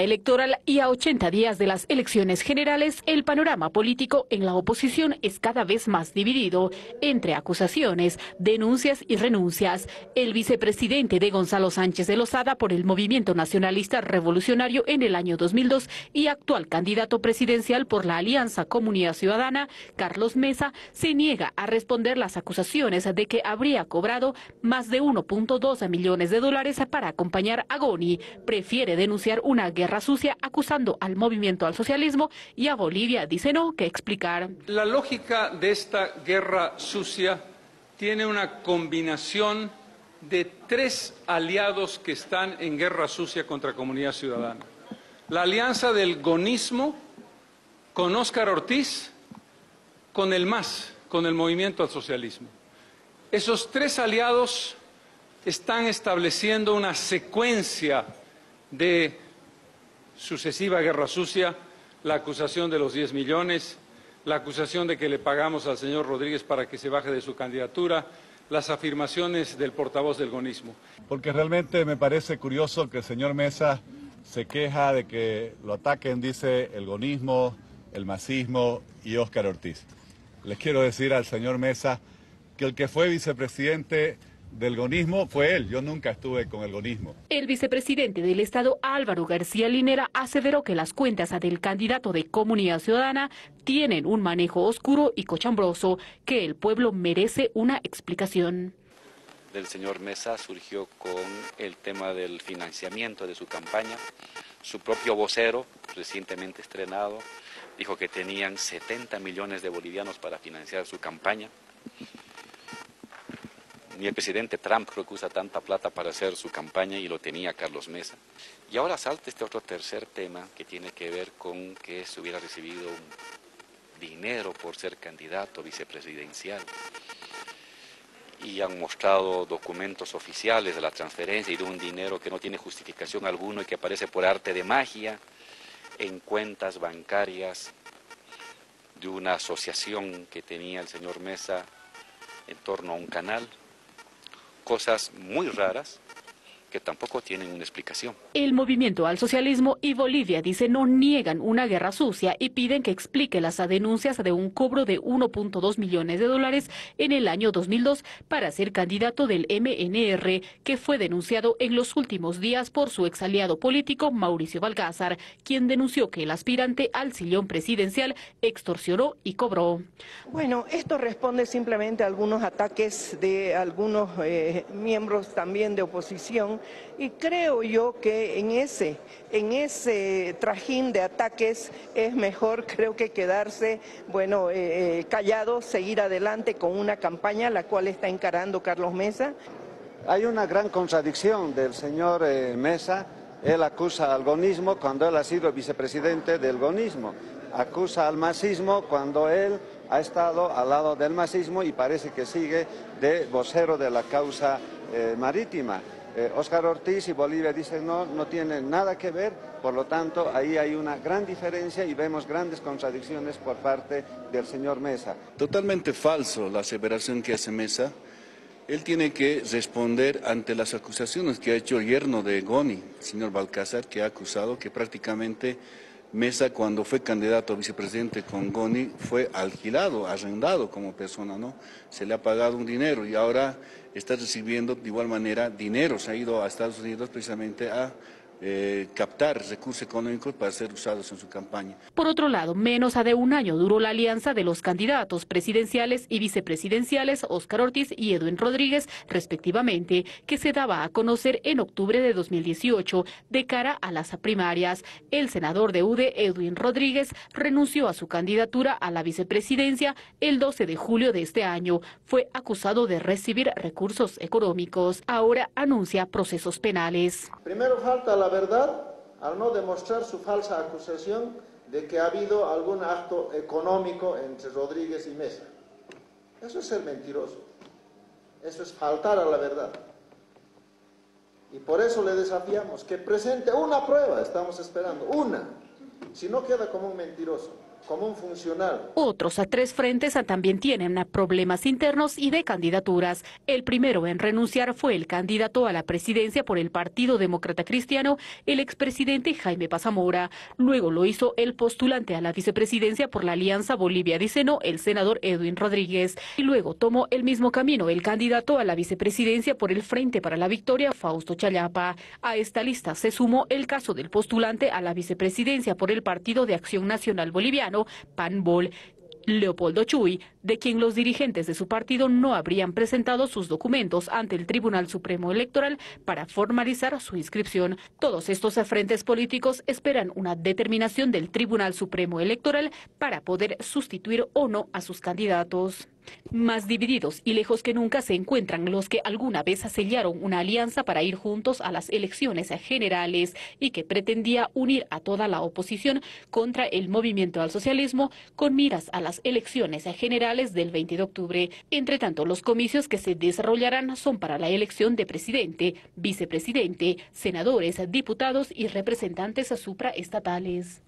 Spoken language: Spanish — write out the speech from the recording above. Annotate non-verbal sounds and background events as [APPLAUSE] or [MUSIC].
electoral y a 80 días de las elecciones generales, el panorama político en la oposición es cada vez más dividido entre acusaciones, denuncias y renuncias. El vicepresidente de Gonzalo Sánchez de Lozada por el Movimiento Nacionalista Revolucionario en el año 2002 y actual candidato presidencial por la Alianza Comunidad Ciudadana, Carlos Mesa, se niega a responder las acusaciones de que habría cobrado más de 1.2 millones de dólares para acompañar a Goni. Prefiere denunciar una guerra guerra sucia acusando al movimiento al socialismo y a Bolivia dice no que explicar. La lógica de esta guerra sucia tiene una combinación de tres aliados que están en guerra sucia contra comunidad ciudadana. La alianza del gonismo con Óscar Ortiz, con el MAS, con el movimiento al socialismo. Esos tres aliados están estableciendo una secuencia de sucesiva guerra sucia, la acusación de los 10 millones, la acusación de que le pagamos al señor Rodríguez para que se baje de su candidatura, las afirmaciones del portavoz del gonismo. Porque realmente me parece curioso que el señor Mesa se queja de que lo ataquen, dice, el gonismo, el masismo y Óscar Ortiz. Les quiero decir al señor Mesa que el que fue vicepresidente del gonismo fue él, yo nunca estuve con el gonismo. El vicepresidente del Estado Álvaro García Linera aseveró que las cuentas del candidato de Comunidad Ciudadana tienen un manejo oscuro y cochambroso, que el pueblo merece una explicación. Del señor Mesa surgió con el tema del financiamiento de su campaña. Su propio vocero, recientemente estrenado, dijo que tenían 70 millones de bolivianos para financiar su campaña. Ni el presidente Trump creo que usa tanta plata para hacer su campaña y lo tenía Carlos Mesa. Y ahora salta este otro tercer tema que tiene que ver con que se hubiera recibido dinero por ser candidato vicepresidencial. Y han mostrado documentos oficiales de la transferencia y de un dinero que no tiene justificación alguno y que aparece por arte de magia en cuentas bancarias de una asociación que tenía el señor Mesa en torno a un canal cosas muy raras que tampoco tienen una explicación. El movimiento al socialismo y Bolivia, dice, no niegan una guerra sucia y piden que explique las denuncias de un cobro de 1.2 millones de dólares en el año 2002 para ser candidato del MNR, que fue denunciado en los últimos días por su exaliado político Mauricio Balgázar, quien denunció que el aspirante al sillón presidencial extorsionó y cobró. Bueno, esto responde simplemente a algunos ataques de algunos eh, miembros también de oposición y creo yo que en ese, en ese trajín de ataques es mejor [LAUGHS] creo que quedarse, bueno, eh, eh, callado, seguir adelante con una campaña la cual está encarando Carlos Mesa. Hay una gran contradicción del señor eh, Mesa. Él acusa al gonismo cuando él ha sido vicepresidente del gonismo. Acusa al masismo cuando él ha estado al lado del masismo y parece que sigue de vocero de la causa marítima. Oscar eh, Ortiz y Bolivia dicen no, no tienen nada que ver, por lo tanto ahí hay una gran diferencia y vemos grandes contradicciones por parte del señor Mesa. Totalmente falso la aseveración que hace Mesa. Él tiene que responder ante las acusaciones que ha hecho el yerno de Goni, el señor Balcázar, que ha acusado que prácticamente Mesa, cuando fue candidato a vicepresidente con Goni, fue alquilado, arrendado como persona, ¿no? Se le ha pagado un dinero y ahora está recibiendo de igual manera dinero. Se ha ido a Estados Unidos precisamente a eh, captar recursos económicos para ser usados en su campaña. Por otro lado, menos de un año duró la alianza de los candidatos presidenciales y vicepresidenciales Óscar Ortiz y Edwin Rodríguez, respectivamente, que se daba a conocer en octubre de 2018 de cara a las primarias. El senador de UDE, Edwin Rodríguez, renunció a su candidatura a la vicepresidencia el 12 de julio de este año. Fue acusado de recibir recursos económicos. Ahora anuncia procesos penales. Primero falta la verdad al no demostrar su falsa acusación de que ha habido algún acto económico entre Rodríguez y Mesa. Eso es ser mentiroso. Eso es faltar a la verdad. Y por eso le desafiamos que presente una prueba, estamos esperando, una. Si no queda como un mentiroso. Como un funcional. Otros a tres frentes también tienen problemas internos y de candidaturas. El primero en renunciar fue el candidato a la presidencia por el Partido Demócrata Cristiano, el expresidente Jaime Pazamora. Luego lo hizo el postulante a la vicepresidencia por la Alianza Bolivia-Diceno, el senador Edwin Rodríguez. Y luego tomó el mismo camino el candidato a la vicepresidencia por el Frente para la Victoria, Fausto Chayapa. A esta lista se sumó el caso del postulante a la vicepresidencia por el Partido de Acción Nacional Boliviano, PANBOL, Leopoldo Chuy, de quien los dirigentes de su partido no habrían presentado sus documentos ante el Tribunal Supremo Electoral para formalizar su inscripción. Todos estos frentes políticos esperan una determinación del Tribunal Supremo Electoral para poder sustituir o no a sus candidatos. Más divididos y lejos que nunca se encuentran los que alguna vez sellaron una alianza para ir juntos a las elecciones generales y que pretendía unir a toda la oposición contra el movimiento al socialismo con miras a las elecciones generales del 20 de octubre. Entre tanto, los comicios que se desarrollarán son para la elección de presidente, vicepresidente, senadores, diputados y representantes supraestatales.